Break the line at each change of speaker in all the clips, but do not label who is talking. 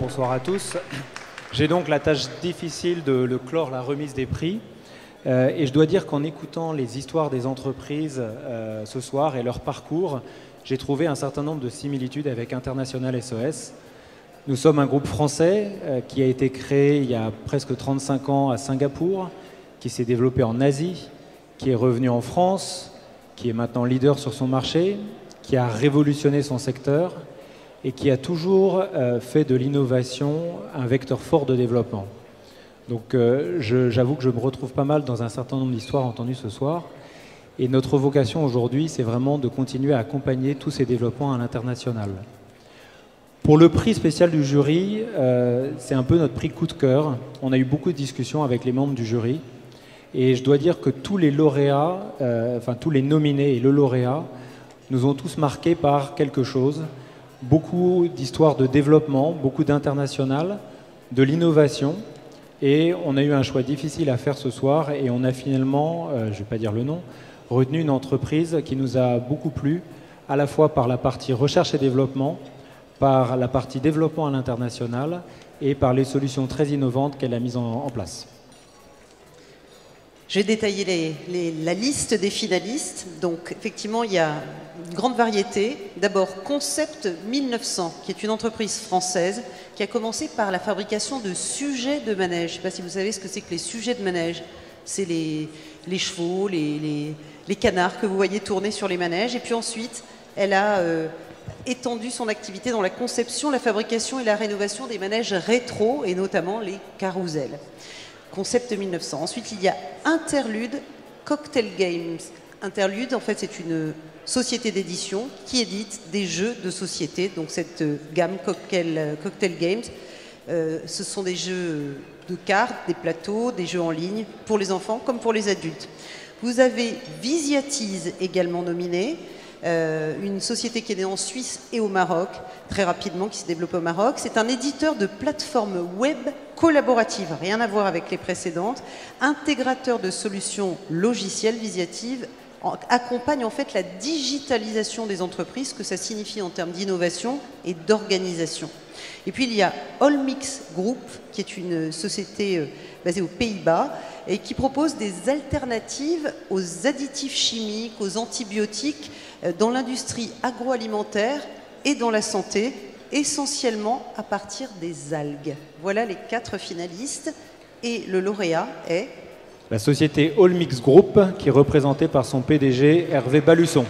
Bonsoir à tous. J'ai donc la tâche difficile de le clore la remise des prix. Euh, et je dois dire qu'en écoutant les histoires des entreprises euh, ce soir et leur parcours, j'ai trouvé un certain nombre de similitudes avec International SOS. Nous sommes un groupe français euh, qui a été créé il y a presque 35 ans à Singapour, qui s'est développé en Asie, qui est revenu en France, qui est maintenant leader sur son marché, qui a révolutionné son secteur et qui a toujours fait de l'innovation un vecteur fort de développement. Donc euh, j'avoue que je me retrouve pas mal dans un certain nombre d'histoires entendues ce soir. Et notre vocation aujourd'hui, c'est vraiment de continuer à accompagner tous ces développements à l'international. Pour le prix spécial du jury, euh, c'est un peu notre prix coup de cœur. On a eu beaucoup de discussions avec les membres du jury. Et je dois dire que tous les lauréats, euh, enfin tous les nominés et le lauréat, nous ont tous marqués par quelque chose. Beaucoup d'histoires de développement, beaucoup d'international, de l'innovation, et on a eu un choix difficile à faire ce soir et on a finalement, euh, je ne vais pas dire le nom, retenu une entreprise qui nous a beaucoup plu, à la fois par la partie recherche et développement, par la partie développement à l'international et par les solutions très innovantes qu'elle a mises en place.
Je vais la liste des finalistes. Donc, effectivement, il y a une grande variété. D'abord, Concept 1900, qui est une entreprise française qui a commencé par la fabrication de sujets de manège. Je ne sais pas si vous savez ce que c'est que les sujets de manège. C'est les, chevaux, les, canards que vous voyez tourner sur les manèges. Et puis ensuite, elle a euh, étendu son activité dans la conception, la fabrication et la rénovation des manèges rétro, et notamment les carousels. Concept 1900. Ensuite, il y a Interlude Cocktail Games. Interlude, en fait, c'est une société d'édition qui édite des jeux de société. Donc, cette euh, gamme Cocktail, euh, Games, euh, ce sont des jeux de cartes, des plateaux, des jeux en ligne pour les enfants comme pour les adultes. Vous avez Visiatise également nominé. Une société qui est née en Suisse et au Maroc, très rapidement, qui s'est développée au Maroc. C'est un éditeur de plateformes web collaboratives, rien à voir avec les précédentes, intégrateur de solutions logicielles visiatives accompagne en fait la digitalisation des entreprises, ce que ça signifie en termes d'innovation et d'organisation. Et puis il y a Allmix Group, qui est une société euh, basée aux Pays-Bas et qui propose des alternatives aux additifs chimiques, aux antibiotiques euh, dans l'industrie agroalimentaire et dans la santé, essentiellement à partir des algues. Voilà les quatre finalistes et le lauréat est
la société Allmix Group qui est représentée par son PDG Hervé Balusson.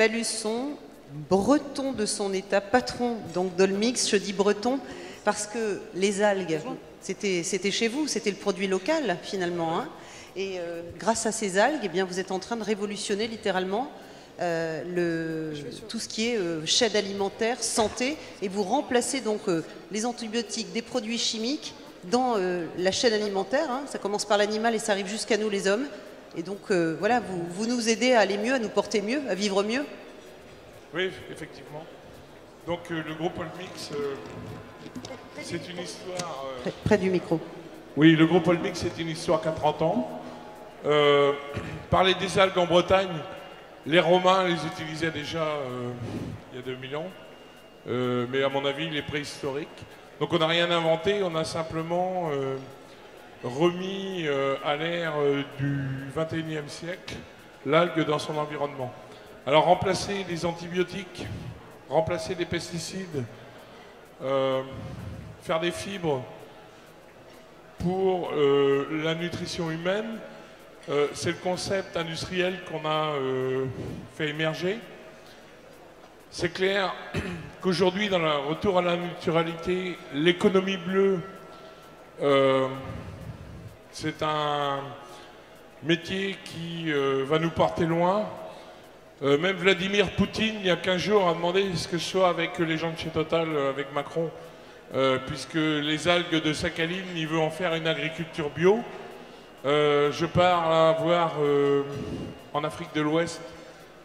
Balusson, breton de son état, patron donc d'Olmix, je dis breton parce que les algues, c'était chez vous, c'était le produit local finalement. Hein. et euh, grâce à ces algues, eh bien, vous êtes en train de révolutionner littéralement euh, le, tout ce qui est euh, chaîne alimentaire, santé, et vous remplacez donc les antibiotiques des produits chimiques dans la chaîne alimentaire. Hein. ça commence par l'animal et ça arrive jusqu'à nous les hommes. Et donc, euh, voilà, vous, nous aidez à aller mieux, à nous porter mieux, à vivre mieux
Oui, effectivement. Donc, euh, le groupe Olmix, euh, c'est une histoire.
Près, du micro.
Oui, le groupe Olmix, c'est une histoire qui a 30 ans. parler des algues en Bretagne, les Romains les utilisaient déjà il y a 2000 ans. mais à mon avis, il est préhistorique. Donc, on n'a rien inventé, on a simplement remis euh, à l'ère euh, du 21e siècle l'algue dans son environnement. Alors remplacer les antibiotiques, remplacer les pesticides, euh, faire des fibres pour la nutrition humaine, c'est le concept industriel qu'on a fait émerger. C'est clair qu'aujourd'hui, dans le retour à la naturalité, l'économie bleue c'est un métier qui euh, va nous porter loin. Euh, même Vladimir Poutine, il y a 15 jours, a demandé ce que je sois avec les gens de chez Total, euh, avec Macron, puisque les algues de Sakhaline, il veut en faire une agriculture bio. je pars à voir en Afrique de l'Ouest,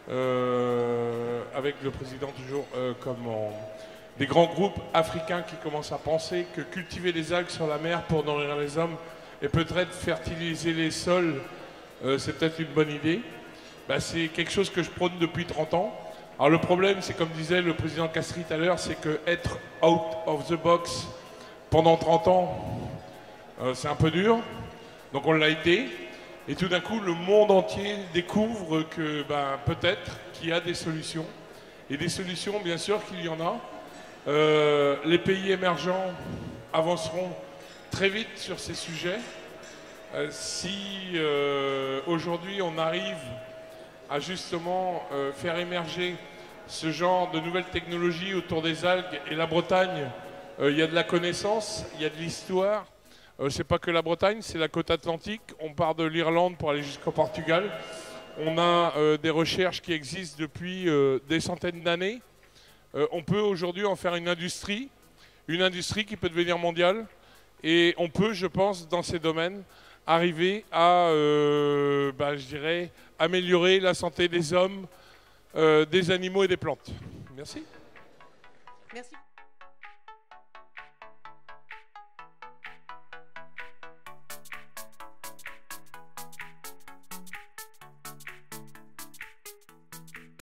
avec le président toujours, comme des grands groupes africains qui commencent à penser que cultiver les algues sur la mer pour nourrir les hommes et peut-être fertiliser les sols, c'est peut-être une bonne idée. Bah, c'est quelque chose que je prône depuis 30 ans. Alors le problème, c'est comme disait le président Castri tout à l'heure, c'est que être out of the box pendant 30 ans, euh, c'est un peu dur. Donc on l'a été. Et tout d'un coup, le monde entier découvre que ben, peut-être qu'il y a des solutions. Et des solutions, bien sûr qu'il y en a. Euh, les pays émergents avanceront très vite sur ces sujets. Euh, si aujourd'hui on arrive à justement euh, faire émerger ce genre de nouvelles technologies autour des algues. Et la Bretagne, euh, il y a de la connaissance, il y a de l'histoire. Euh, c'est pas que la Bretagne, c'est la côte atlantique. On part de l'Irlande pour aller jusqu'au Portugal. On a des recherches qui existent depuis des centaines d'années. on peut aujourd'hui en faire une industrie, une industrie qui peut devenir mondiale. Et on peut, je pense, dans ces domaines, arriver à, euh, bah, je dirais, améliorer la santé des hommes, euh, des animaux et des plantes. Merci. Merci.